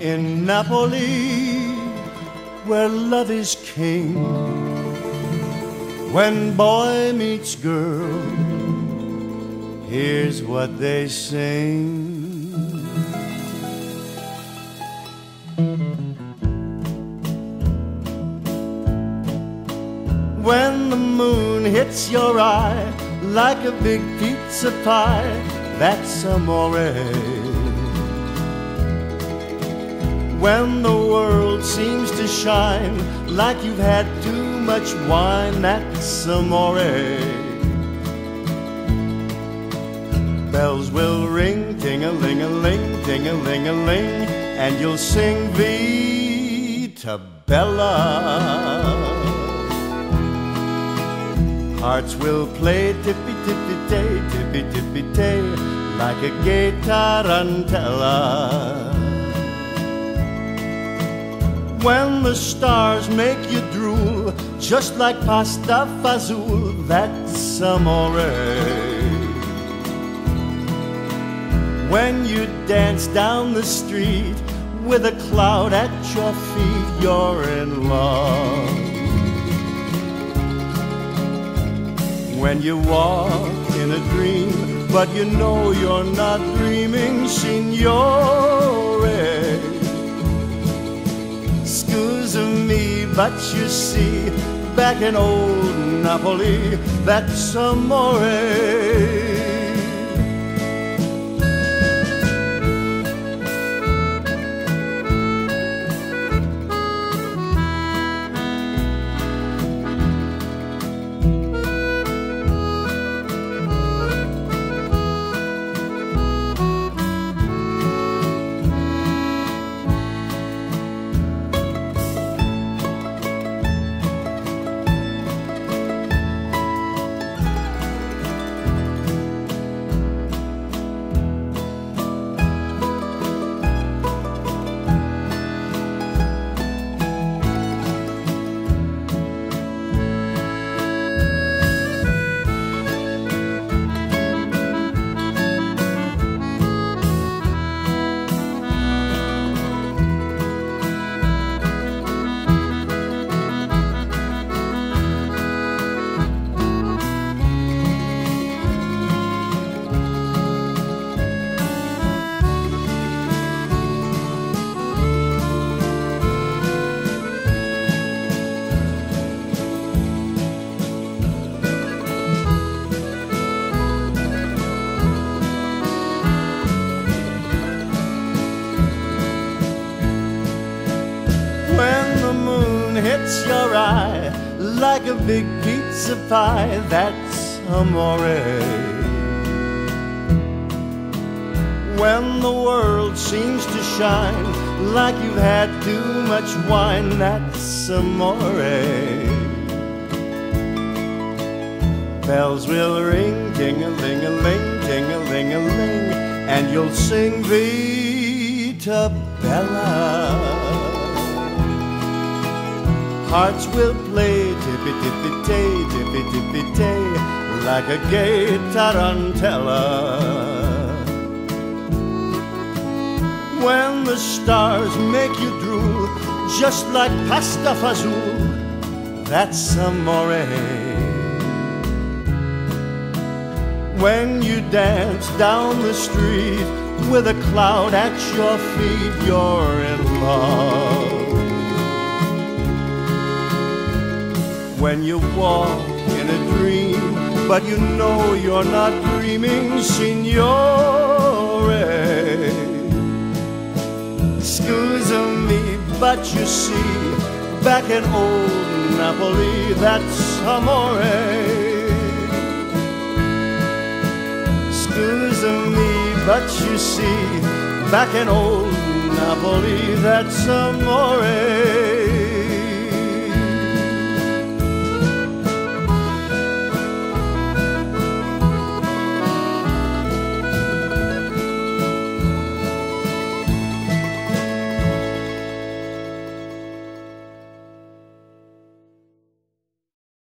in Napoli, where love is king. When boy meets girl, here's what they sing. When the moon hits your eye like a big pizza pie, that's amore. When the world seems to shine like you've had too much wine, that's amore. Bells will ring, ting a ling a ling, ting a ling a ling, and you'll sing Vita Bella. Hearts will play tippy tippy tay, tippy tippy tay, like a gay tarantella. When the stars make you drool, just like pasta fazool, that's amore. When you dance down the street with a cloud at your feet, you're in love. When you walk in a dream, but you know you're not dreaming, signore. But you see, back in old Napoli, that's amore. Hits your eye like a big pizza pie, that's amore. When the world seems to shine like you've had too much wine, that's amore. Bells will ring, ting a ling a ling, ting a ling a ling, and you'll sing Vita Bella. Hearts will play tippy tippy tay, tippy tippy tay, like a gay tarantella. When the stars make you drool, just like pasta fazool, that's amore. Eh. When you dance down the street with a cloud at your feet, you're in love. When you walk in a dream, but you know you're not dreaming, signore. Scusa me, but you see, back in old Napoli, that's amore. Scusa me, but you see, back in old Napoli, that's amore.